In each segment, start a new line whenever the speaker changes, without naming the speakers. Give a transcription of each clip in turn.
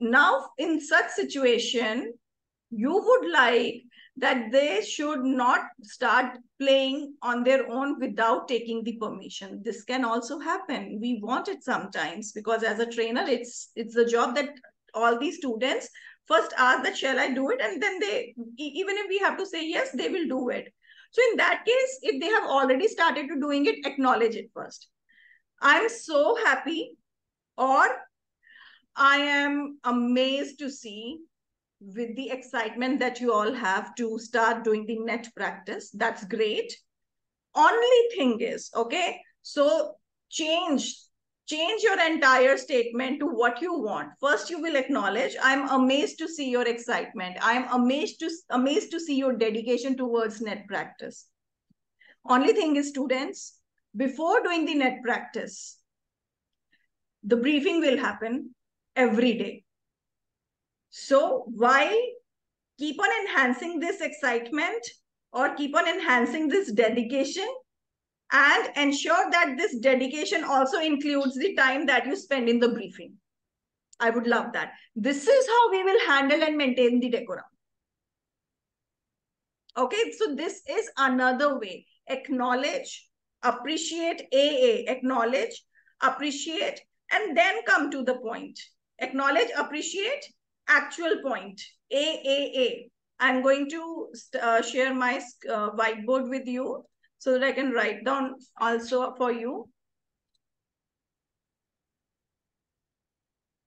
now in such situation, you would like that they should not start playing on their own without taking the permission. This can also happen. We want it sometimes because as a trainer it's it's the job that all these students first ask that shall i do it? And then they even if we have to say yes they will do it. So in that case if they have already started to doing it acknowledge it first. I'm so happy or i am amazed to see with the excitement that you all have to start doing the net practice. That's great. Only thing is, okay, so change change your entire statement to what you want first you will acknowledge i'm amazed to see your excitement i'm amazed to amazed to see your dedication towards net practice only thing is students before doing the net practice the briefing will happen every day so while keep on enhancing this excitement or keep on enhancing this dedication and ensure that this dedication also includes the time that you spend in the briefing. I would love that. This is how we will handle and maintain the decorum. Okay, so this is another way. Acknowledge, appreciate AA, acknowledge, appreciate, and then come to the point. Acknowledge, appreciate, actual point, AAA. I'm going to uh, share my uh, whiteboard with you so that I can write down also for you.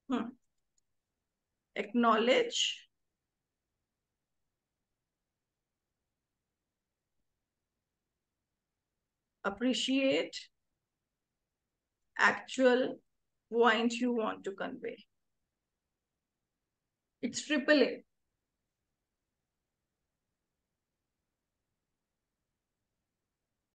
Hmm. Acknowledge. Appreciate actual point you want to convey. It's triple A.